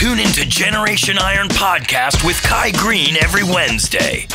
Tune into Generation Iron Podcast with Kai Green every Wednesday.